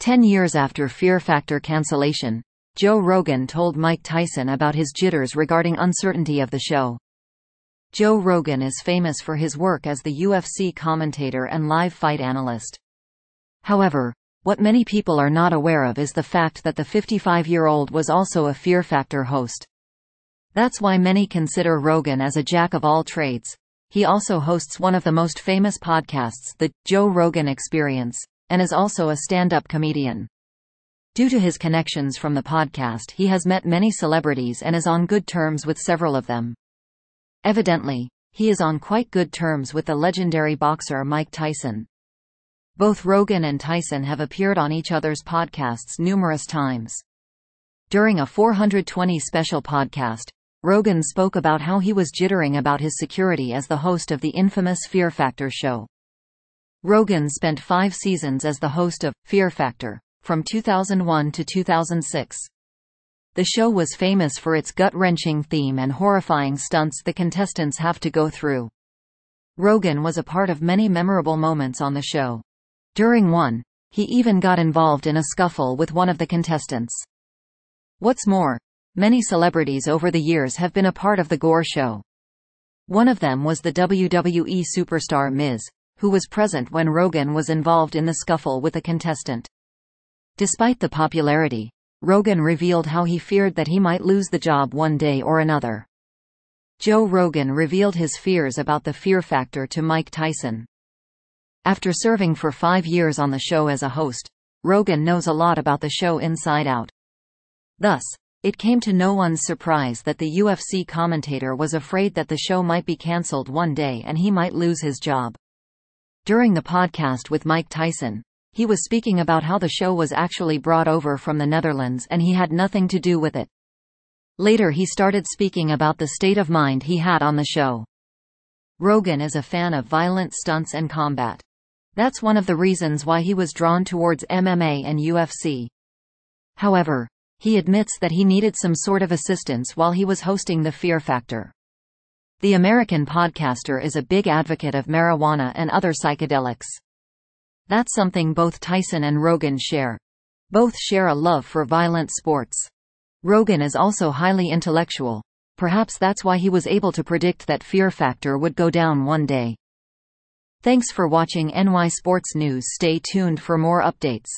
Ten years after Fear Factor cancellation, Joe Rogan told Mike Tyson about his jitters regarding uncertainty of the show. Joe Rogan is famous for his work as the UFC commentator and live fight analyst. However, what many people are not aware of is the fact that the 55-year-old was also a Fear Factor host. That's why many consider Rogan as a jack of all trades. He also hosts one of the most famous podcasts, The Joe Rogan Experience, and is also a stand-up comedian. Due to his connections from the podcast he has met many celebrities and is on good terms with several of them. Evidently, he is on quite good terms with the legendary boxer Mike Tyson. Both Rogan and Tyson have appeared on each other's podcasts numerous times. During a 420 special podcast, Rogan spoke about how he was jittering about his security as the host of the infamous Fear Factor show. Rogan spent five seasons as the host of Fear Factor, from 2001 to 2006. The show was famous for its gut-wrenching theme and horrifying stunts the contestants have to go through. Rogan was a part of many memorable moments on the show. During one, he even got involved in a scuffle with one of the contestants. What's more, Many celebrities over the years have been a part of the Gore show. One of them was the WWE superstar Miz, who was present when Rogan was involved in the scuffle with a contestant. Despite the popularity, Rogan revealed how he feared that he might lose the job one day or another. Joe Rogan revealed his fears about the fear factor to Mike Tyson. After serving for five years on the show as a host, Rogan knows a lot about the show inside out. Thus, it came to no one's surprise that the UFC commentator was afraid that the show might be cancelled one day and he might lose his job. During the podcast with Mike Tyson, he was speaking about how the show was actually brought over from the Netherlands and he had nothing to do with it. Later he started speaking about the state of mind he had on the show. Rogan is a fan of violent stunts and combat. That's one of the reasons why he was drawn towards MMA and UFC. However, he admits that he needed some sort of assistance while he was hosting the Fear Factor. The American podcaster is a big advocate of marijuana and other psychedelics. That's something both Tyson and Rogan share. Both share a love for violent sports. Rogan is also highly intellectual. Perhaps that's why he was able to predict that Fear Factor would go down one day. Thanks for watching NY Sports News. Stay tuned for more updates.